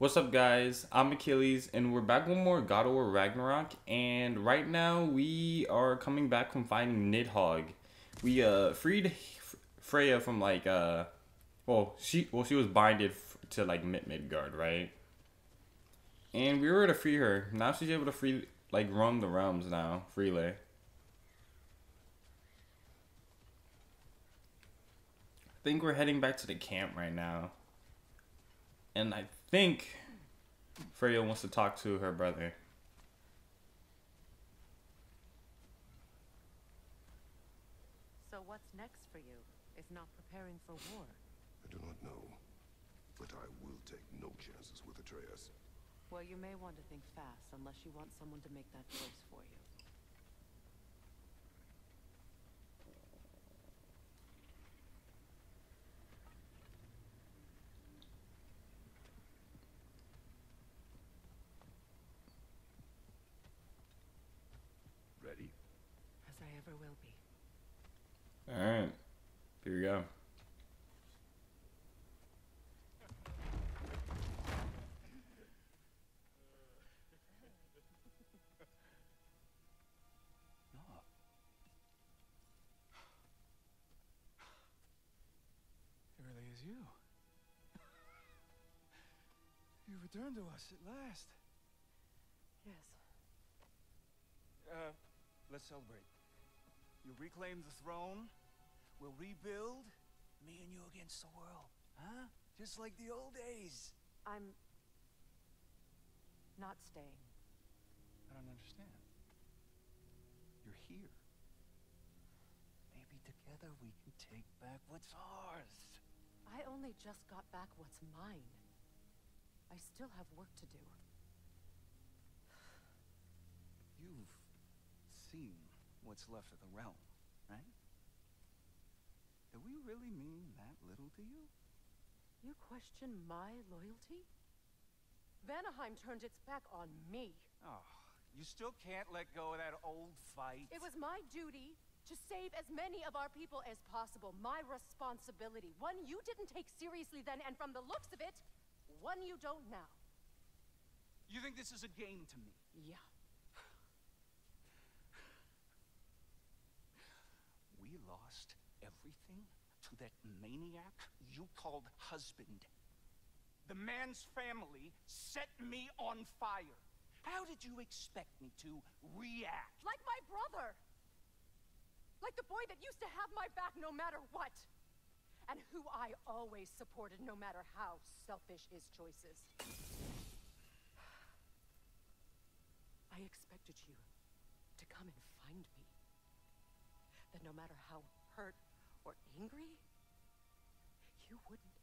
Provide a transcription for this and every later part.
What's up, guys? I'm Achilles, and we're back with more God of War Ragnarok. And right now, we are coming back from finding Nidhogg. We uh freed Freya from like uh, well she well she was binded to like Mid Midgard, right? And we were to free her. Now she's able to free like roam the realms now freely. I think we're heading back to the camp right now. And I think Freya wants to talk to her brother. So what's next for you, if not preparing for war? I do not know, but I will take no chances with Atreus. Well, you may want to think fast, unless you want someone to make that choice for you. Ready? As I ever will be. Alright. Here we go. No. It really is you. you returned to us at last. Yes. Uh, let's celebrate. You reclaim the throne. We'll rebuild. Me and you against the world. Huh? Just like the old days. I'm... not staying. I don't understand. You're here. Maybe together we can take back what's ours. I only just got back what's mine. I still have work to do. You've seen what's left of the realm, right? Do we really mean that little to you? You question my loyalty? Vanaheim turned its back on me. Oh, you still can't let go of that old fight? It was my duty to save as many of our people as possible. My responsibility. One you didn't take seriously then, and from the looks of it, one you don't now. You think this is a game to me? Yeah. We lost everything to that maniac you called husband. The man's family set me on fire. How did you expect me to react? Like my brother! Like the boy that used to have my back no matter what! And who I always supported no matter how selfish his choices. I expected you to come and no matter how hurt or angry, you wouldn't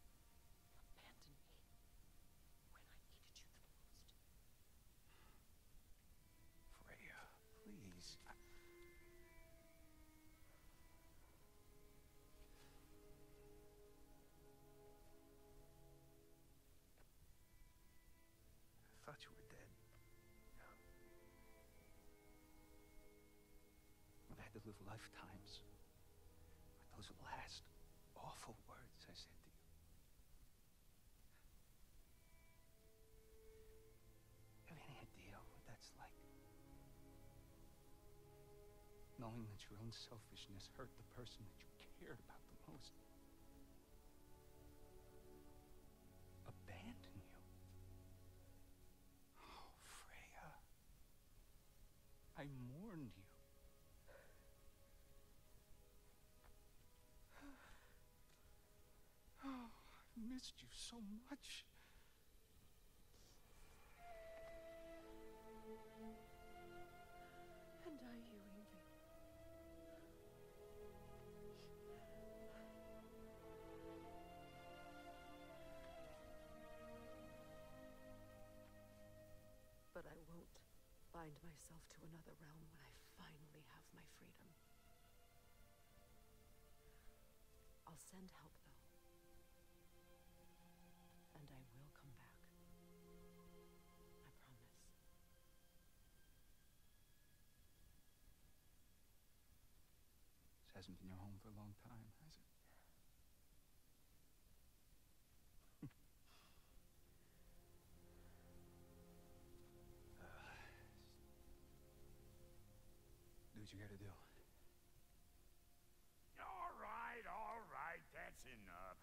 live lifetimes with those last awful words I said to you. Have any idea what that's like? Knowing that your own selfishness hurt the person that you cared about the most. Abandon you. Oh, Freya. I missed you so much. And I you, Ingvi. But I won't bind myself to another realm when I finally have my freedom. I'll send help, hasn't been your home for a long time, has it? do what you gotta do. All right, all right, that's enough.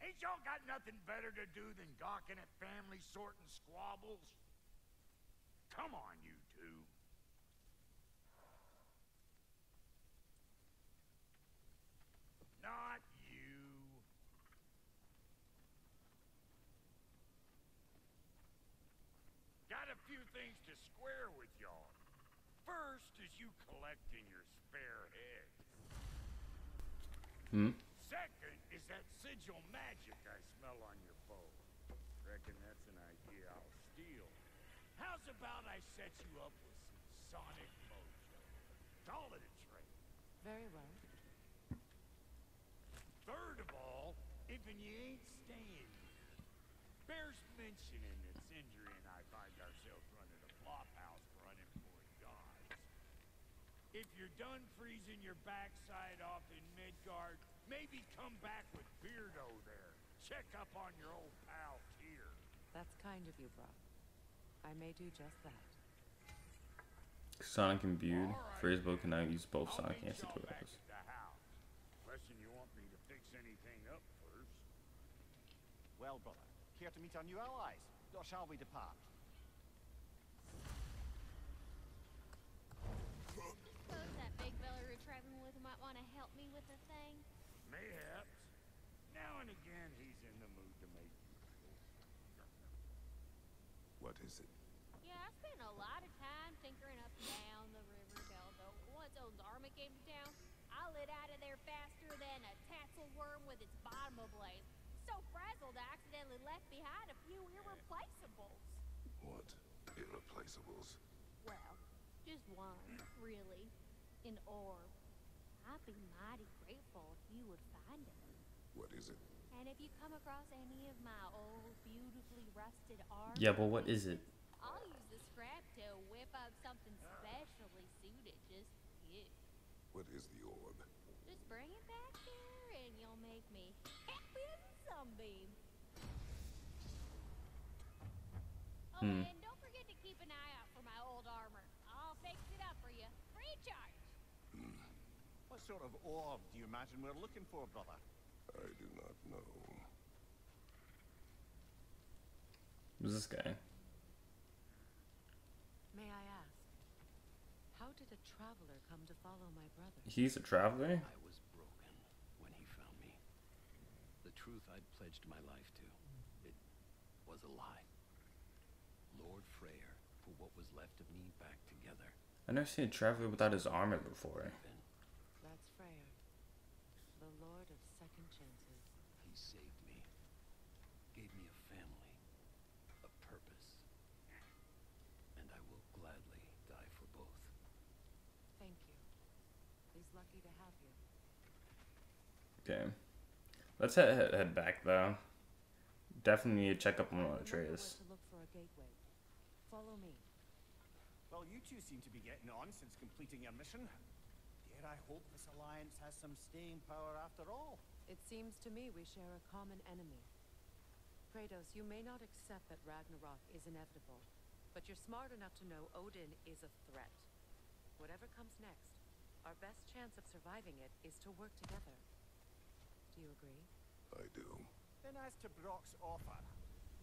Ain't y'all got nothing better to do than gawking at family sorting squabbles? Come on, you two. Things to square with y'all. First is you collecting your spare head. Hmm. Second is that sigil magic I smell on your foe. Reckon that's an idea I'll steal. How's about I set you up with some sonic mojo? Call it a trade. Very well. Third of all, if you ain't staying here, bears mentioning that Sindri and I find ourselves running a flop house for unemployed gods. If you're done freezing your backside off in Midgard, maybe come back with Beardo there. Check up on your old pal Tyr. That's kind of you, bro. I may do just that. Sonic imbued. Alright. Phrasebook cannot use both I'll Sonic meet and y'all back Satoros. at the house. Unless you want me to fix anything up first. Well, brother, care to meet our new allies? Or shall we depart? Suppose that big fella you're traveling with might want to help me with a thing. Mayhaps. Now and again, he's in the mood to make you. What is it? Yeah, I spent a lot of time tinkering up and down the river Delta. Once Odin's army came to town, I lit out of there faster than a tassel worm with its bottom ablaze. So frazzled, I accidentally left behind a few irreplaceables. What? Irreplaceables. Well, just one, really. An orb. I'd be mighty grateful if you would find it. What is it? And if you come across any of my old, beautifully rusted armor, Yeah, but what is it? I'll use the scrap to whip up something specially suited just for you. What is the orb? Just bring it back here and you'll make me happy as a sunbeam. Hmm. and don't forget to keep an eye out for my old armor. I'll fix it up for you, free of charge. What sort of orb do you imagine we're looking for, brother? I do not know. Who's this guy? May I ask, how did a traveler come to follow my brother? He's a traveler? I was broken when he found me. The truth I'd pledged my life to. It was a lie. Lord Freyr put what was left of me back together. I never seen a traveler without his armor before. Then That's Freyr, the Lord of Second Chances. he saved me. Gave me a family. A purpose. And I will gladly die for both. Thank you. He's lucky to have you. Okay. Let's head, head, head back though. Definitely need to check up on Remember Atreus. where to look for a gateway. Follow me. Well, you two seem to be getting on since completing your mission. Dare I hope this alliance has some staying power after all? It seems to me we share a common enemy. Kratos, you may not accept that Ragnarok is inevitable, but you're smart enough to know Odin is a threat. Whatever comes next, our best chance of surviving it is to work together. Do you agree? I do. Then as to Brok's offer,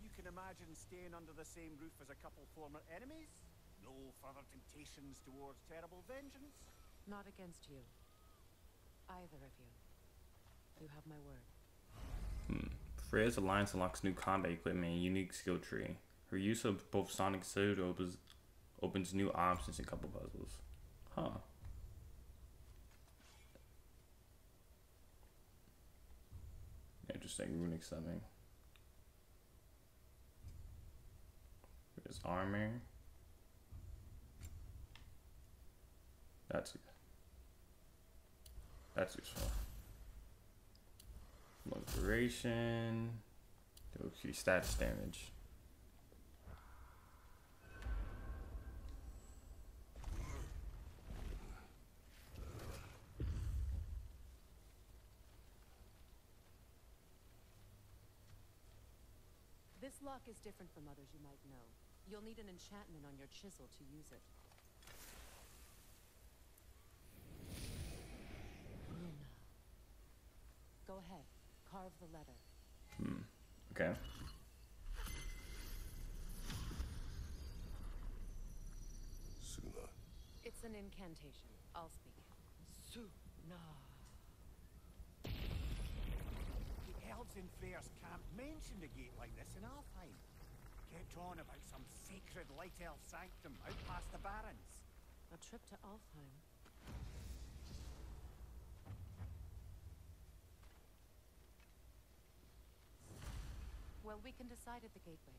you can imagine staying under the same roof as a couple former enemies? No further temptations towards terrible vengeance? Not against you. Either of you. You have my word. Hmm. Freya's alliance unlocks new combat equipment and unique skill tree. Her use of both Sonic Suit opens, opens new options in couple puzzles. Huh. Interesting runic summon. There's armor. That's that's useful. Liberation. Okay, stats damage. lock is different from others you might know. You'll need an enchantment on your chisel to use it. Luna. Go ahead. Carve the letter. Hmm. Okay. Suna. It's an incantation. I'll speak. Suna. Elves in Freyr's camp mentioned a gate like this in Alfheim. Kept on about some sacred light elf sanctum out past the barrens. A trip to Alfheim. Well, we can decide at the gateway.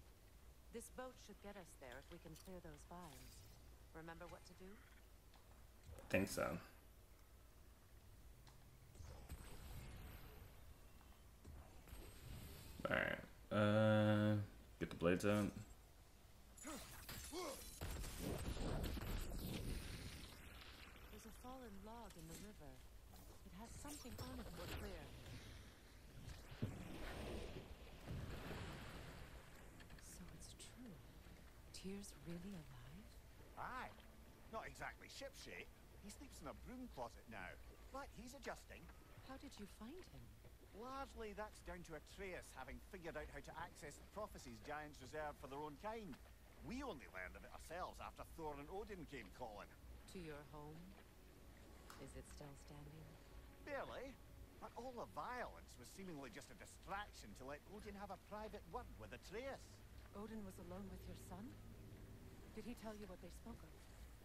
This boat should get us there if we can clear those vines. Remember what to do? Think so. Get the blades out. There's a fallen log in the river. It has something on it for clear. So it's true. Tyr's really alive? Aye. Not exactly shipshape. He sleeps in a broom closet now. But he's adjusting. How did you find him? Largely that's down to Atreus having figured out how to access the prophecies giants reserved for their own kind. We only learned of it ourselves after Thor and Odin came calling. To your home? Is it still standing? Barely. But all the violence was seemingly just a distraction to let Odin have a private word with Atreus. Odin was alone with your son? Did he tell you what they spoke of?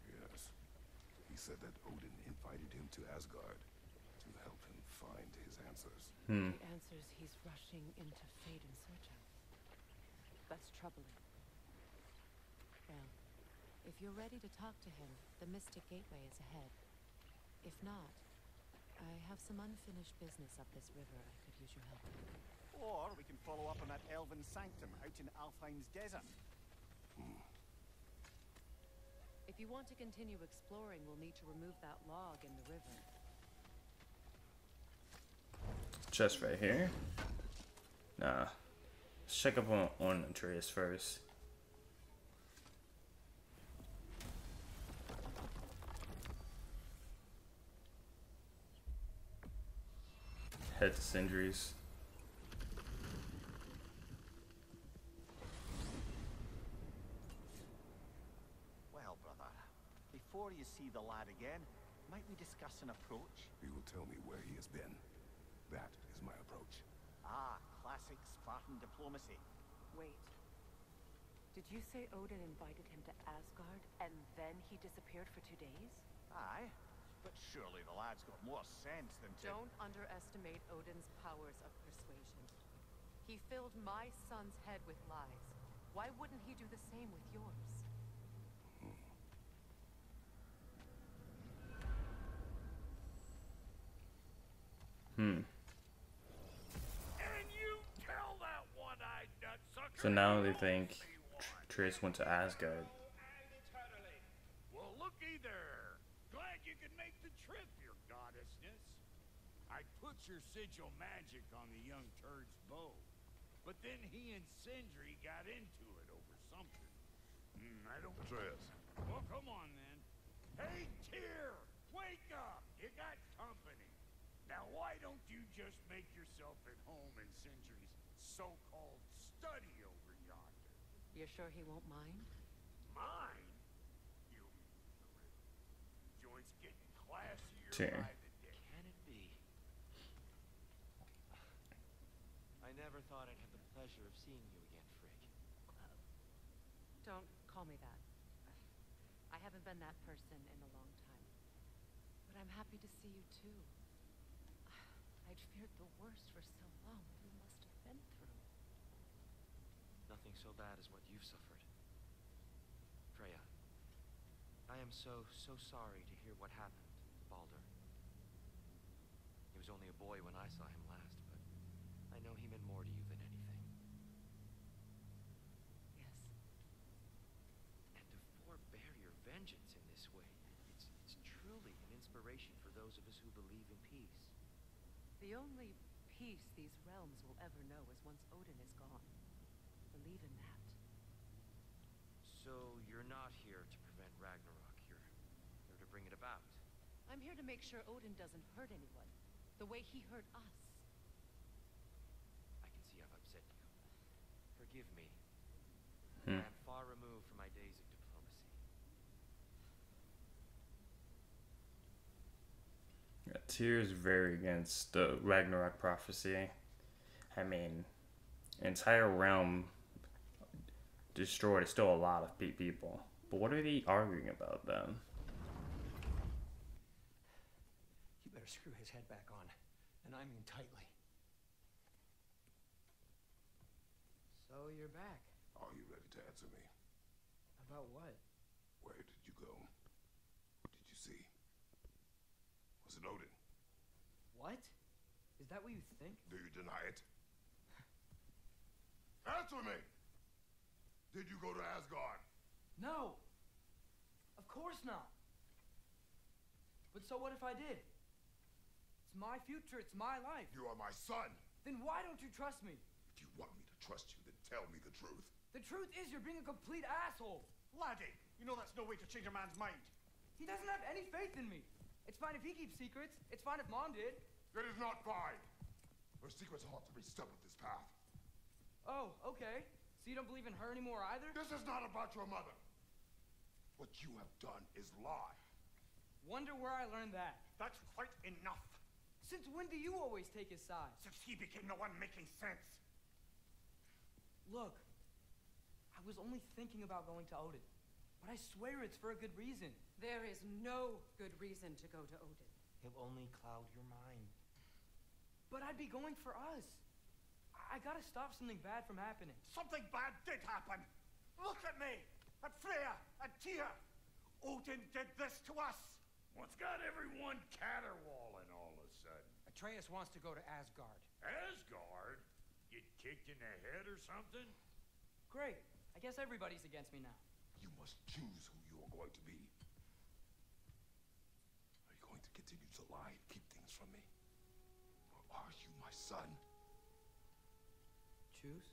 Yes. He said that Odin invited him to Asgard to help him find his answers. Hmm. The answers he's rushing into fate in search of. That's troubling. Well, if you're ready to talk to him, the Mystic Gateway is ahead. If not, I have some unfinished business up this river I could use your help with. Or we can follow up on that elven sanctum out in Alfheim's desert. If you want to continue exploring, we'll need to remove that log in the river. Chest right here. Nah. Let's check up on, on Atreus first. Head to Sindri's. Well, brother, before you see the lad again, might we discuss an approach? He will tell me where he has been. That is my approach. Ah, classic Spartan diplomacy. Wait. Did you say Odin invited him to Asgard and then he disappeared for two days? Aye, but surely the lad's got more sense than to... Don't underestimate Odin's powers of persuasion. He filled my son's head with lies. Why wouldn't he do the same with yours? Hmm. So now they think owe me Tr- one. Atreus went to Asgard. Well, looky there. Glad you could make the trip, your goddessness. I put your sigil magic on the young turd's bow, but then he and Sindri got into it over something. Hmm, I don't. Atreus. Well, come on then. Hey, Tyr, wake up! You got company. Now, why don't you just make yourself at home in Sindri's so-called study over yonder? You're sure he won't mind? Mine? You joint's getting classier Tyr. by the day. Can it be? I never thought I'd have the pleasure of seeing you again, Frigg. Don't call me that. I haven't been that person in a long time. But I'm happy to see you too. I'd feared the worst for so long. What you must have been through. Nothing so bad as what you've suffered. Freya, I am so, so sorry to hear what happened to Baldur. He was only a boy when I saw him last, but I know he meant more to you than anything. Yes. And to forbear your vengeance in this way, it's, it's truly an inspiration for those of us who believe in peace. The only peace these realms will ever know is once Odin is believe in that. So you're not here to prevent Ragnarok. You're here to bring it about. I'm here to make sure Odin doesn't hurt anyone, the way he hurt us. I can see I've upset you. Forgive me. Hmm. I'm far removed from my days of diplomacy. Yeah, Tyr's very against the Ragnarok prophecy. I mean, entire realm destroyed is still a lot of pe- people. But what are they arguing about then? You better screw his head back on, and I mean tightly. So you're back. Are you ready to answer me? About what? Where did you go? What did you see? Was it Odin? What? Is that what you think? Do you deny it? Answer me! Did you go to Asgard? No! Of course not! But so what if I did? It's my future, it's my life. You are my son. Then why don't you trust me? If you want me to trust you, then tell me the truth. The truth is you're being a complete asshole. Laddie, you know that's no way to change a man's mind. He doesn't have any faith in me. It's fine if he keeps secrets. It's fine if mom did. It is not fine. Her secrets are hard to be step with this path. Oh, okay. So you don't believe in her anymore either? This is not about your mother. What you have done is lie. Wonder where I learned that. That's quite enough. Since when do you always take his side? Since he became the one making sense. Look, I was only thinking about going to Odin. But I swear it's for a good reason. There is no good reason to go to Odin. He'll only cloud your mind. But I'd be going for us. I, I gotta stop something bad from happening. Something bad did happen. Look at me, at Freya, at Tyr. Odin did this to us. What's got everyone caterwauling all of a sudden? Atreus wants to go to Asgard. Asgard? Get kicked in the head or something? Great. I guess everybody's against me now. You must choose who you are going to be. Are you going to continue to lie and keep things from me? Or are you my son? Choose?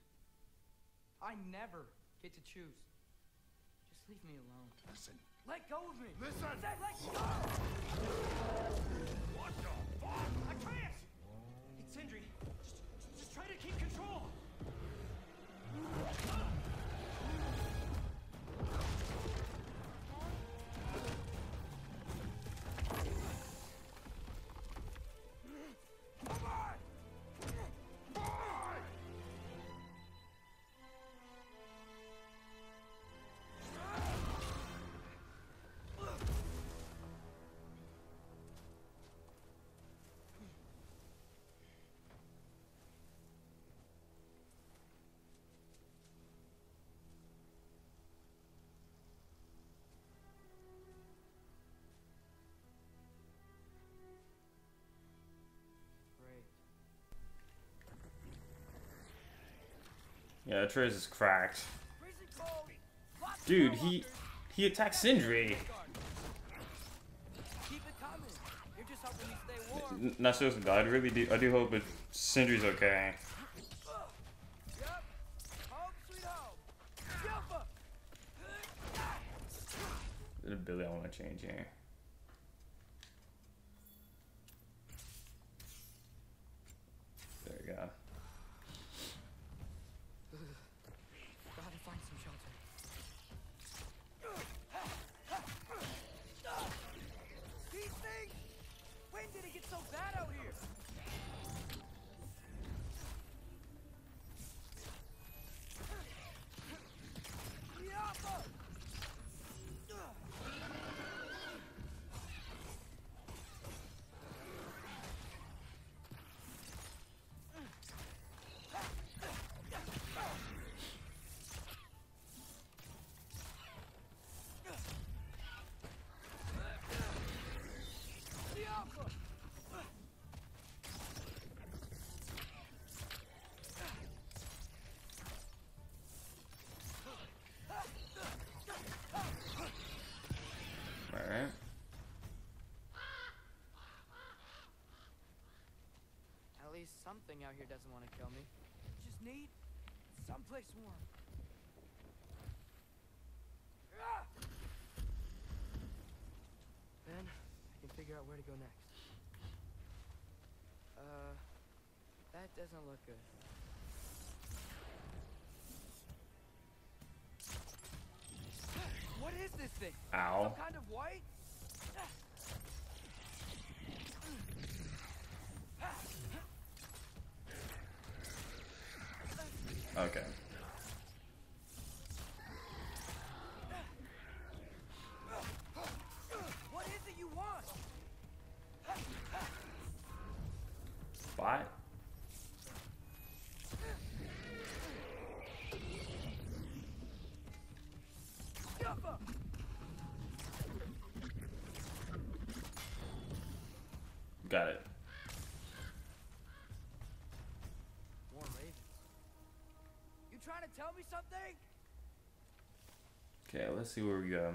I never get to choose. Just leave me alone. Listen. Let go of me! Listen! I let go! What the fuck? Atreus! It's Sindri. Yeah, Atreus is cracked. Dude, he he attacks Sindri. Not seriously, though. I really do. I do hope it, Sindri's okay. The ability I want to change here. Something out here doesn't want to kill me. Just need someplace warm. Then, I can figure out where to go next. Uh, that doesn't look good. What is this thing? Ow. Some kind of white? Okay. What is it you want? Got it. Tell me something? Okay, let's see where we go.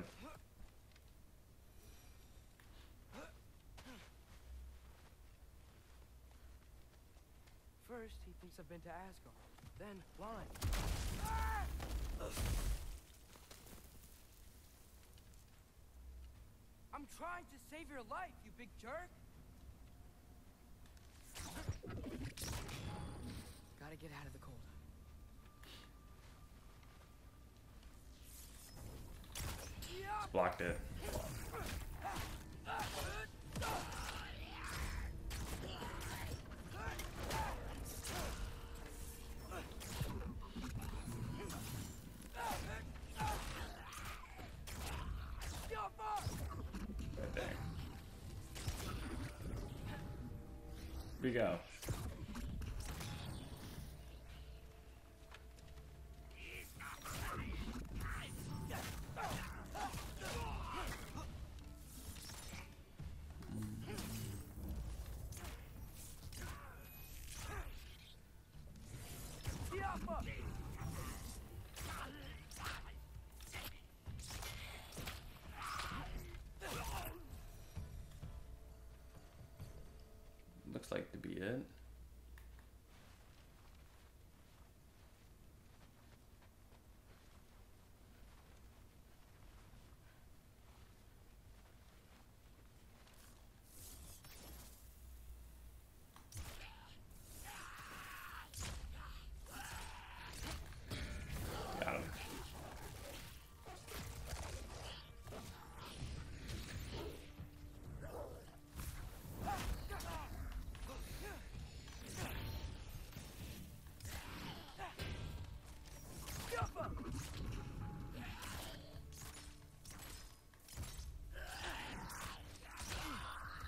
First, he thinks I've been to Asgard. Then, blind. I'm trying to save your life, you big jerk! Gotta get out of the cold. Blocked it. There. We go. Looks like to be it. Got him.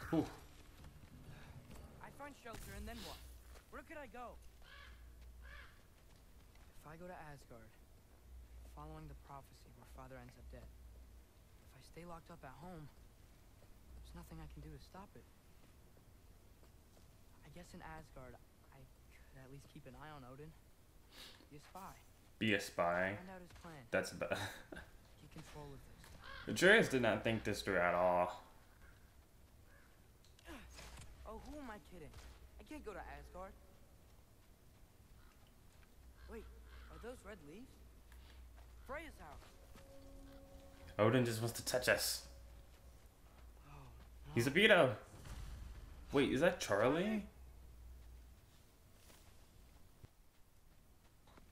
Whew. I find shelter and then what? Where could I go? If I go to Asgard, following the prophecy where father ends up dead, if I stay locked up at home, there's nothing I can do to stop it. I guess in Asgard, I could at least keep an eye on Odin. Be a spy. Be a spy. Find out his plan. That's about. Get control of this. Atreus did not think this through at all. Oh, who am I kidding? Can't go to Asgard. Wait, are those red leaves? Freya's house. Odin just wants to touch us. Oh, He's a pedo. Wait, is that Charlie?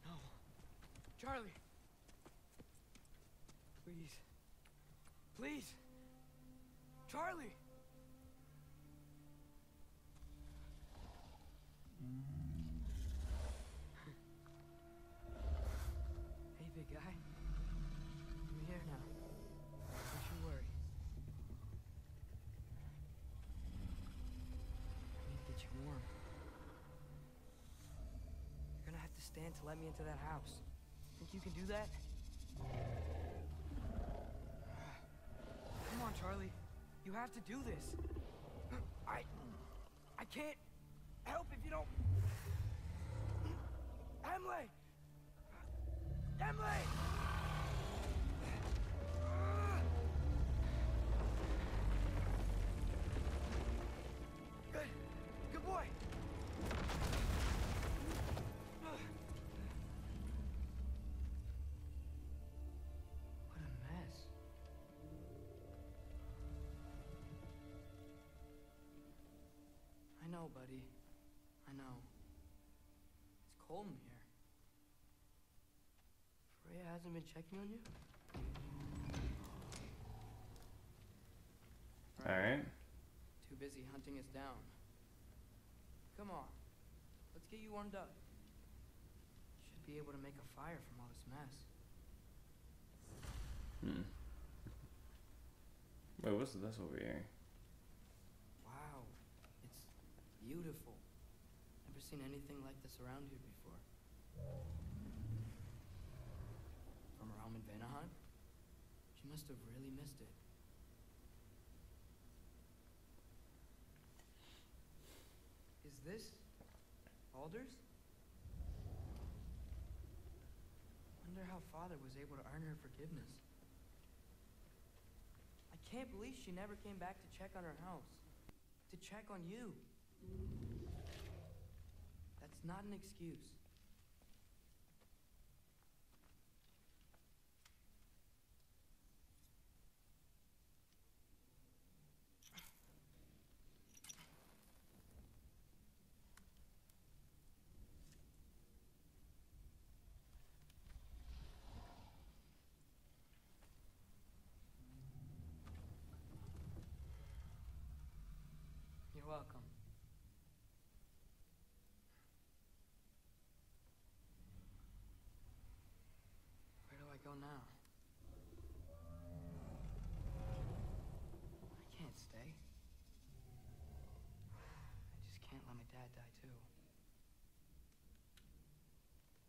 No. Charlie. Please. Please. Charlie. Stand to let me into that house. Think you can do that? Come on, Charlie. You have to do this. I... I can't help if you don't... Emily! Emily! Know, buddy. I know. It's cold in here. Freya hasn't been checking on you? Alright. Too busy hunting us down. Come on. Let's get you warmed up. Should be able to make a fire from all this mess. Hmm. Wait, what's this over here? Wow. It's beautiful. Never seen anything like this around here before. From her home in Vanaheim? She must have really missed it. Is this Alder's? Wonder how father was able to earn her forgiveness. I can't believe she never came back to check on her house. To check on you. That's not an excuse. You're welcome. Where do I go now? I can't stay. I just can't let my dad die too.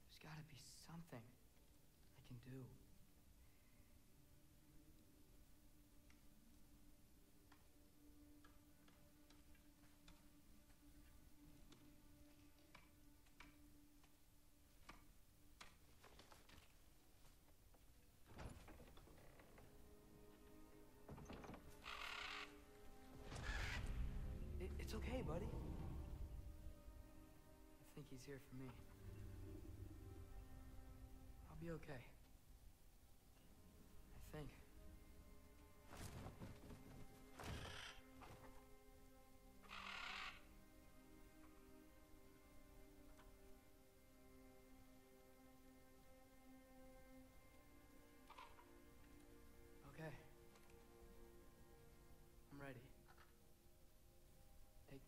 There's gotta be something I can do. It, it's okay, buddy. I think he's here for me. I'll be okay.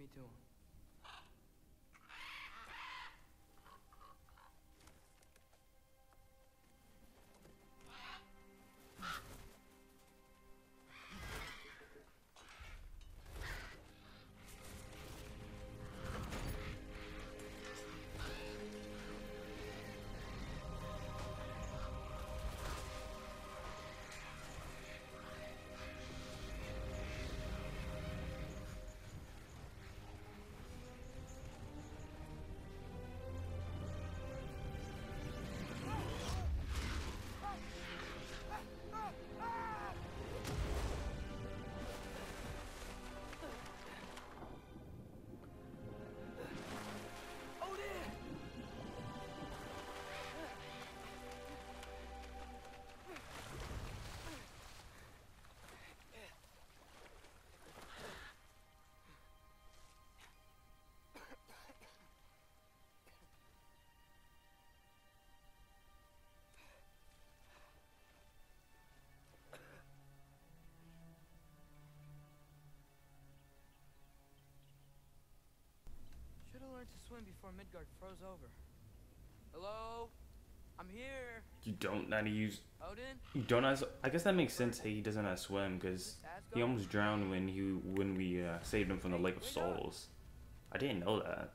Me to him. Swim before Midgard froze over. Hello? I'm here. You don't know how to use. Odin? You don't know. I guess that makes sense. Hey, he doesn't know how to swim because he almost drowned when he when we uh, saved him from the Lake of Souls. I didn't know that.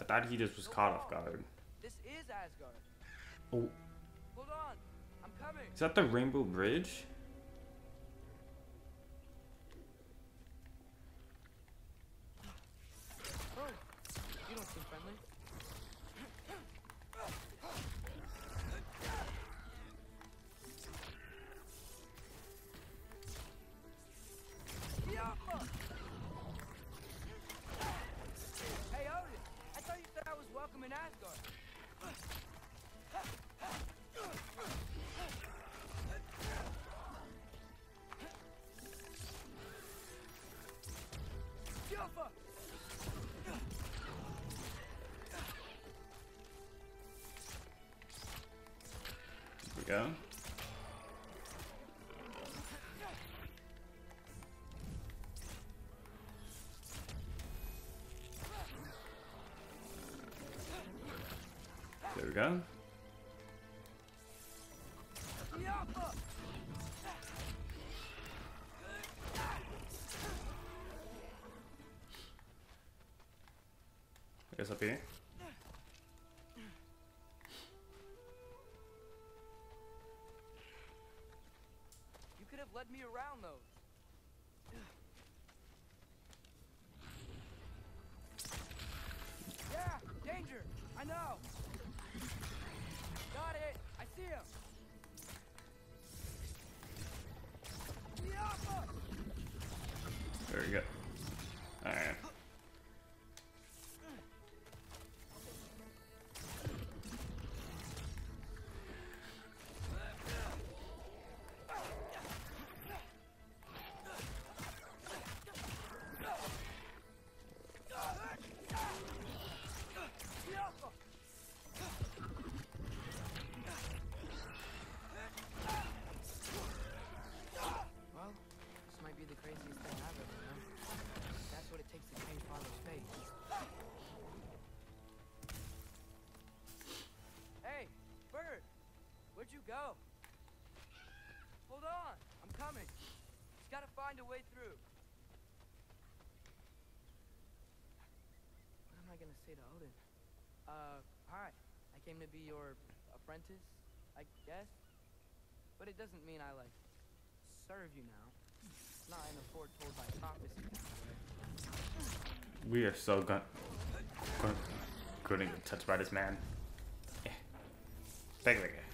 I thought he just was caught off guard. This is Asgard. Oh, Hold on. I'm coming. is that the Rainbow Bridge? go. There we go. It's up here. Me around go? Hold on, I'm coming. Just gotta find a way through. What am I gonna say to Odin? Uh, hi. I came to be your apprentice, I guess. But it doesn't mean I, like, serve you now. Not in foretold by prophecy. We are so gun. gun couldn't get touched by this man. Yeah. Take it.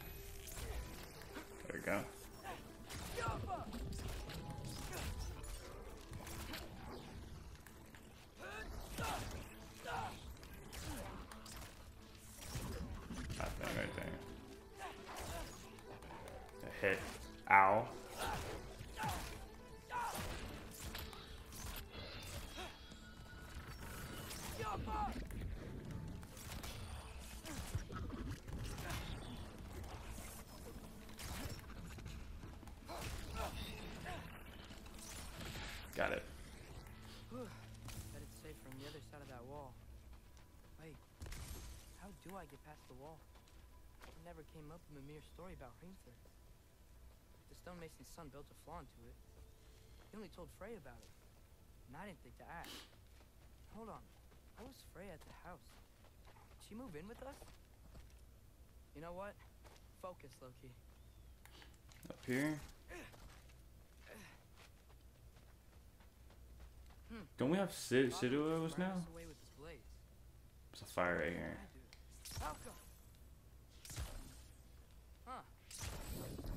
I get past the wall? It never came up in mere story about Hrimthur. The stonemason's son built a flaw into it. He only told Freya about it, and I didn't think to ask. Hold on, how was Freya at the house? Did she move in with us? You know what? Focus, Loki. Up here. Hmm. Don't we have Sid Father Sidu now? ran us away with his blades. There's a fire right here. Falco! Huh.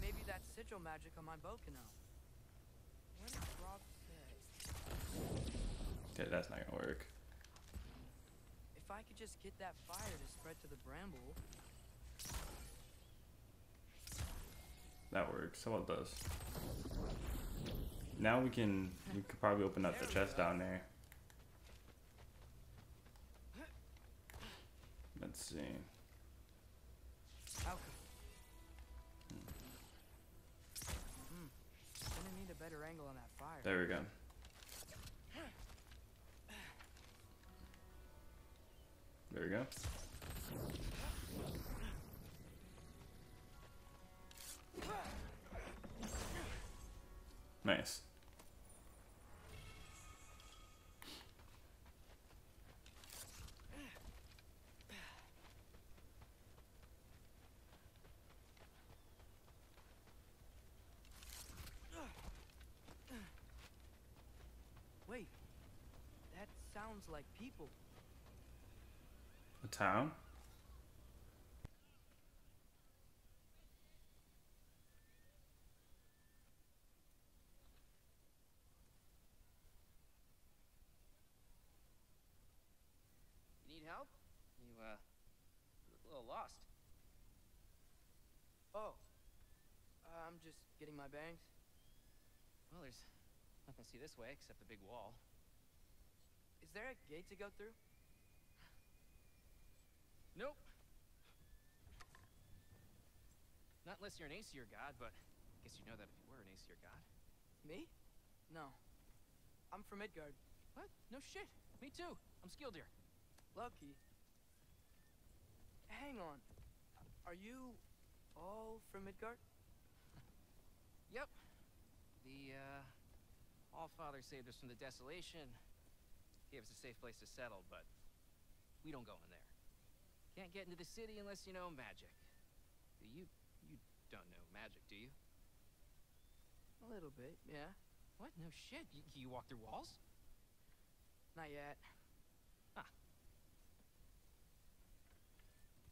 Maybe that's sigil magic on my bow can help. What did Brok say? Yeah, that's not gonna work. If I could just get that fire to spread to the bramble. That works. How about this? Now we can we could probably open up the chest down there. Let's see. Falco. Hmm. Gonna need a better angle on that fire. There we go. There we go. Nice. Wait. That sounds like people. A town? You need help? You, uh, a little lost. Oh. Uh, I'm just getting my bangs. Well, there's nothing to see this way except the big wall. Is there a gate to go through? Nope. Not unless you're an Aesir god, but I guess you'd know that if you were an Aesir god. Me? No. I'm from Midgard. What? No shit. Me too. I'm Skildir. Loki. Hang on. Are you all from Midgard? Yep. The, uh, All-Father saved us from the desolation. Gave us a safe place to settle, but we don't go in there. Can't get into the city unless you know magic. You, you don't know magic, do you? A little bit, yeah. What? No shit. You, you walk through walls? Not yet. Huh.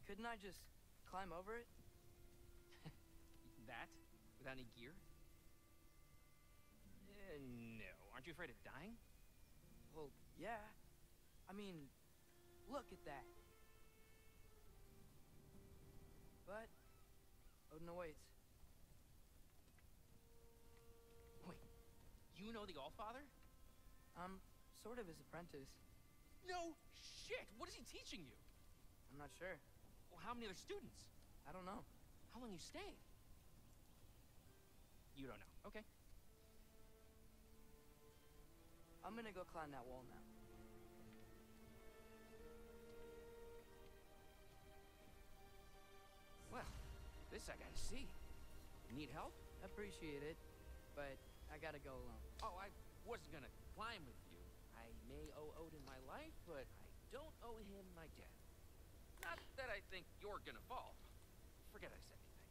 Couldn't I just climb over it? That? Without any gear? Uh, no. Aren't you afraid of dying? Well, yeah. I mean, look at that. But oh, Odin awaits. Wait, you know the Allfather? I'm sort of his apprentice. No shit! What is he teaching you? I'm not sure. Well, how many other students? I don't know. How long you stay? You don't know. Okay. I'm gonna go climb that wall now. Well, this I gotta see. Need help? Appreciate it, but I gotta go alone. Oh, I wasn't gonna climb with you. I may owe Odin my life, but I don't owe him my death. Not that I think you're gonna fall. Forget I said anything.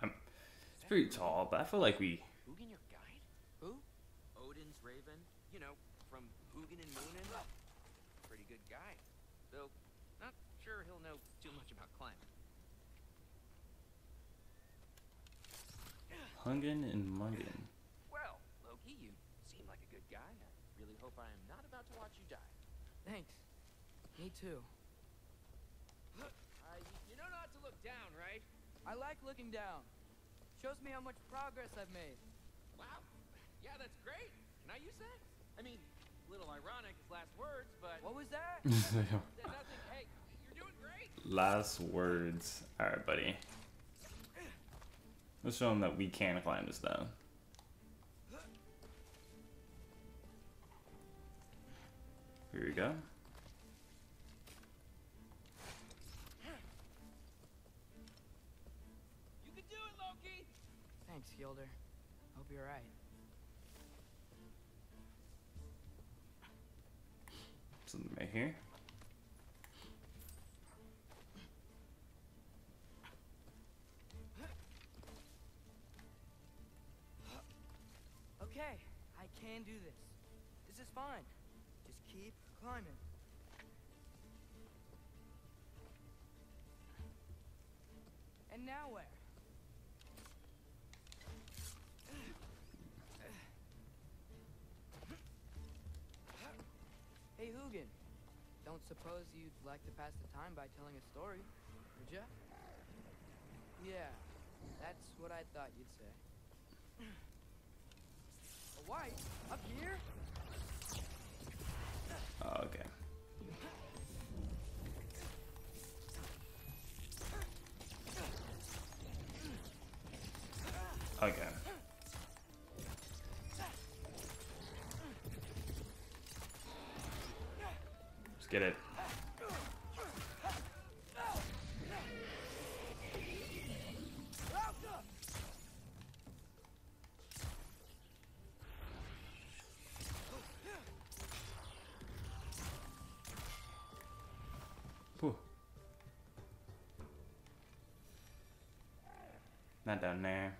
I'm It's pretty tall, but I feel like we. Hugin your guide? Who? Odin's raven. You know, from Hugin and Munin. Pretty good guy. Though, not sure he'll know too much about climbing. Hungen and Mungen. Well, Loki, you seem like a good guy. I really hope I am not about to watch you die. Thanks. Me too. Uh, you, you know not to look down, right? I like looking down. Shows me how much progress I've made. Wow. Yeah, that's great. Can I use that? I mean, a little ironic as last words, but... What was that? Hey, you're doing great. Last words. Alright, buddy. Let's show him that we can climb this down. Here we go. You can do it, Loki! Thanks, Gilder. Hope you're right. Something right here. Okay, I can do this. This is fine. Just keep climbing. And now where? Hey, Hugin. Don't suppose you'd like to pass the time by telling a story, would ya? Yeah, that's what I thought you'd say. A white? Up here? Oh, okay. Okay. Let's get it. Not down there.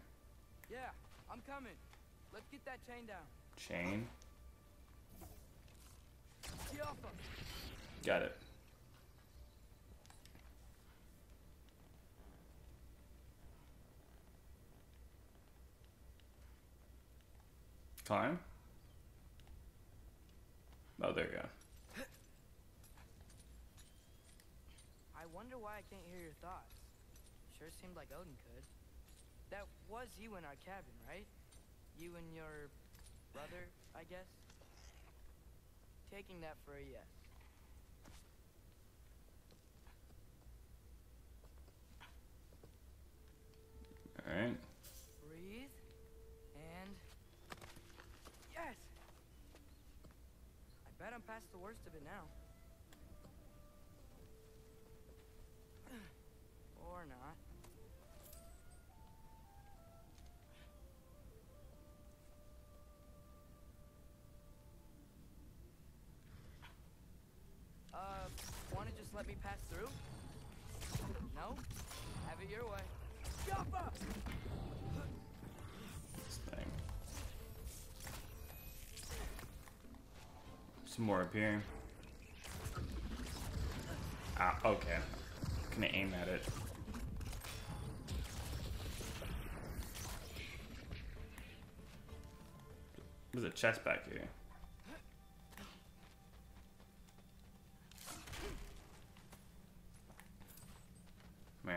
Yeah, I'm coming. Let's get that chain down. Chain. Get off him. Got it. Climb. Oh, there you go. I wonder why I can't hear your thoughts. Sure seemed like Odin could. That was you in our cabin, right? You and your brother, I guess? Taking that for a yes. Alright. Breathe. And... Yes! I bet I'm past the worst of it now. Let me pass through? No? Have it your way. Jumpa! This thing. Some more up here. Ah, okay. Gonna aim at it. There's a chest back here.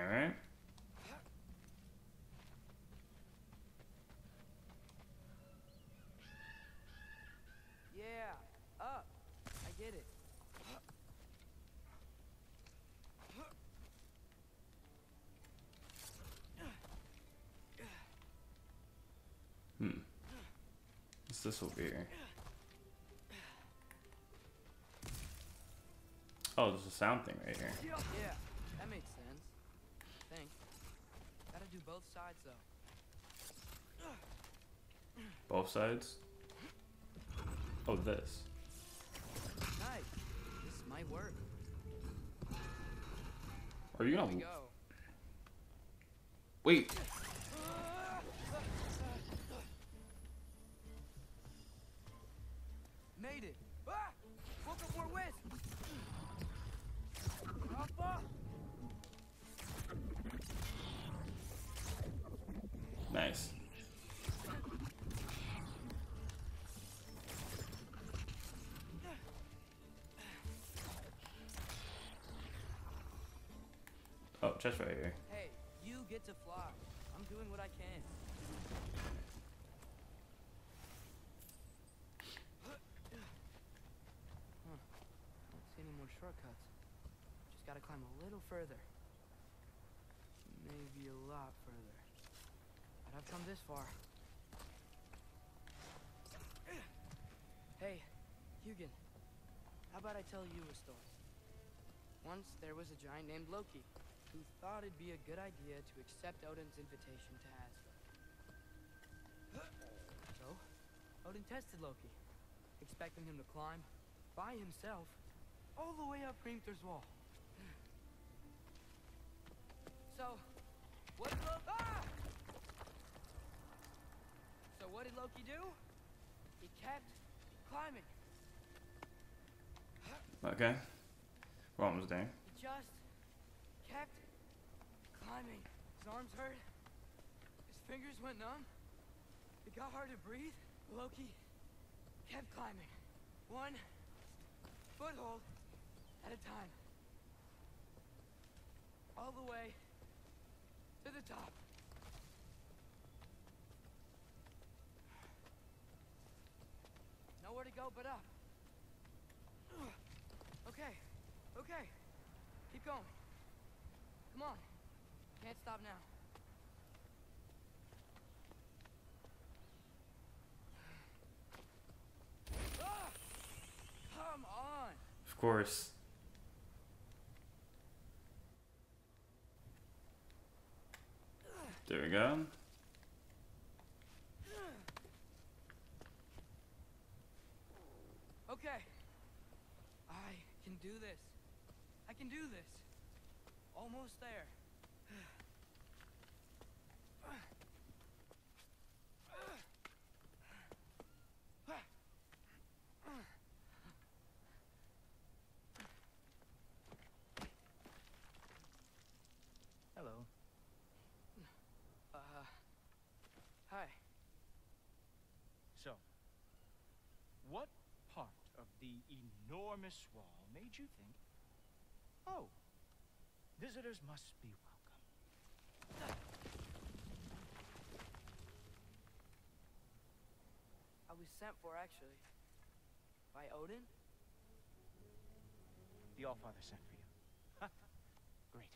Am I right? Yeah, up. I get it. Hmm. What's this over here? Oh, there's a sound thing right here. Yeah, that makes sense. I think. Gotta do both sides though. Both sides? Oh, this. Nice. This might work. Are you gonna go. wait? Made it. Ah! Woke up more west. Alpha! Nice. Oh, chest right here. Hey, you get to fly. I'm doing what I can. Huh. Don't see any more shortcuts. Just gotta climb a little further. Maybe a lot further. I've come this far. Hey, Hugin. How about I tell you a story? Once there was a giant named Loki who thought it'd be a good idea to accept Odin's invitation to Asgard. So, Odin tested Loki, expecting him to climb by himself all the way up Hrimthur's wall. So, what Loki? Ah! So what did Loki do? He kept climbing. Okay. We're almost there. He just kept climbing. His arms hurt. His fingers went numb. It got hard to breathe. Loki kept climbing. One foothold at a time. All the way to the top. Nowhere to go but up. Okay, okay. Keep going. Come on. Can't stop now. Come on. Of course. There we go. Okay. I can do this. I can do this. Almost there. Hello. Uh, hi. So, what the enormous wall made you think, oh, visitors must be welcome? I was sent for actually. By Odin? The Allfather sent for you. Great.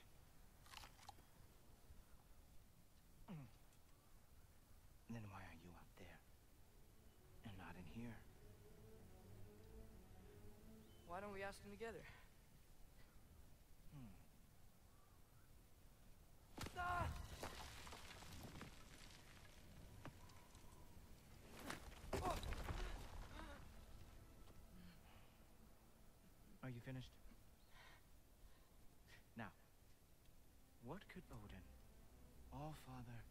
Then why are you out there? And not in here? Why don't we ask them together? Hmm. Ah! Are you finished? Now, what could Odin, All-Father,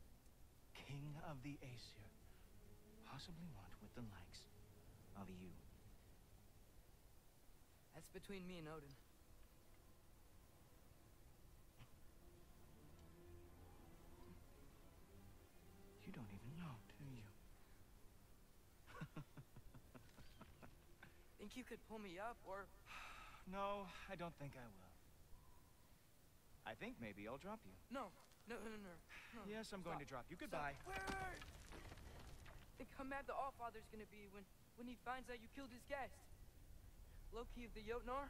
King of the Aesir, possibly want with the likes of you? That's between me and Odin. You don't even know, do you? Think you could pull me up, or No, I don't think I will. I think maybe I'll drop you. no, no, no, no, no. Yes, I'm going to drop you. Goodbye. Stop. Wait, wait. Think how mad the Allfather's gonna be when when he finds out you killed his guest. Loki of the Jotnar.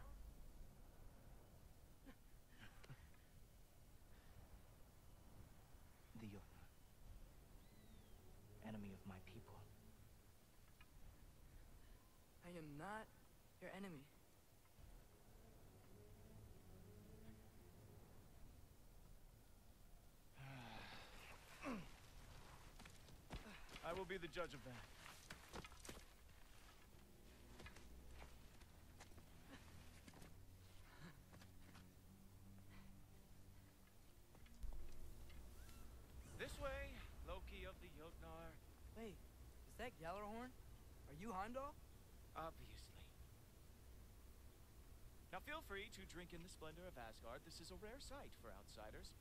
The Jotnar. Enemy of my people. I am not your enemy. I will be the judge of that. This way, Loki of the Jotnar. Wait, is that Gjallarhorn? Are you Heimdall? Obviously. Now feel free to drink in the splendor of Asgard. This is a rare sight for outsiders.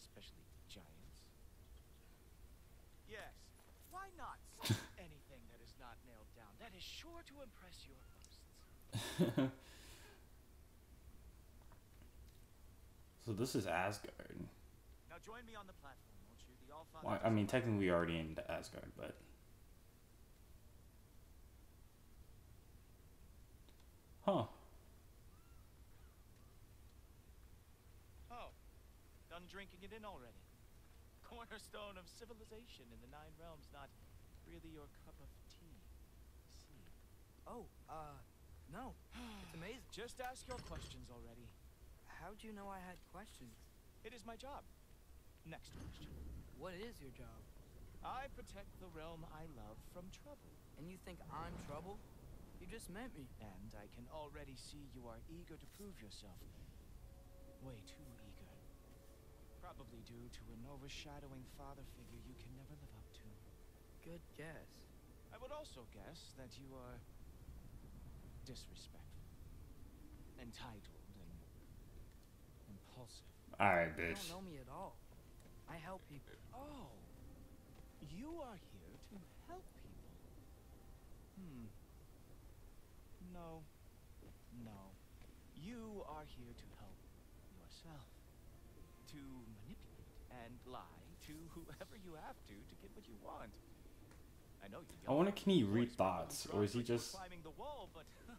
Especially giants. Yes, why not anything that is not nailed down? That is sure to impress your hosts. so this is Asgard. Now join me on the platform, won't you? The Allfather Well, I mean, technically, we already in Asgard, but huh? Oh, done drinking it in already. Cornerstone of civilization in the Nine Realms, not really your cup of tea. See. Oh, uh, no. It's amazing. Just ask your questions already. How do you know I had questions? It is my job. Next question. What is your job? I protect the realm I love from trouble. And you think I'm trouble? You just met me. And I can already see you are eager to prove yourself. Way too eager. Probably due to an overshadowing father figure you can never live up to. Good guess. I would also guess that you are disrespectful, entitled, and impulsive. All right, bitch. You bitch. don't know me at all. I help people. Oh, you are here to help people. Hmm. No. No. You are here to help yourself. To manipulate and lie to whoever you have to to get what you want. I know you. I wonder, can he read thoughts, or is he drunk when you were just? climbing the wall? But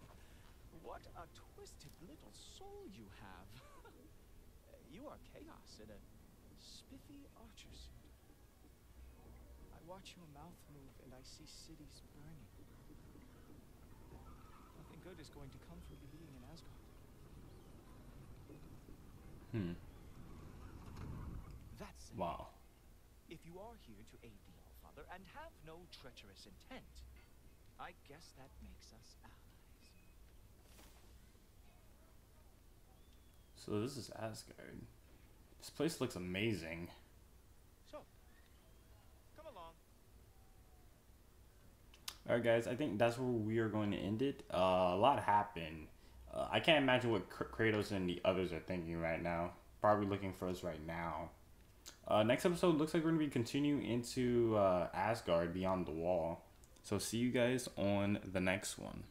what a twisted little soul you have. you are chaos in a spiffy archer suit. I watch your mouth move and I see cities burning. Good is going to come from you being in Asgard. Hmm. That said, Wow. if you are here to aid the Allfather and have no treacherous intent, I guess that makes us allies. So this is Asgard. This place looks amazing. So, come along. All right, guys. I think that's where we are going to end it. Uh, a lot happened. Uh, I can't imagine what Kratos and the others are thinking right now. Probably looking for us right now. Uh, next episode looks like we're going to be continuing into uh, Asgard Beyond the Wall. So see you guys on the next one.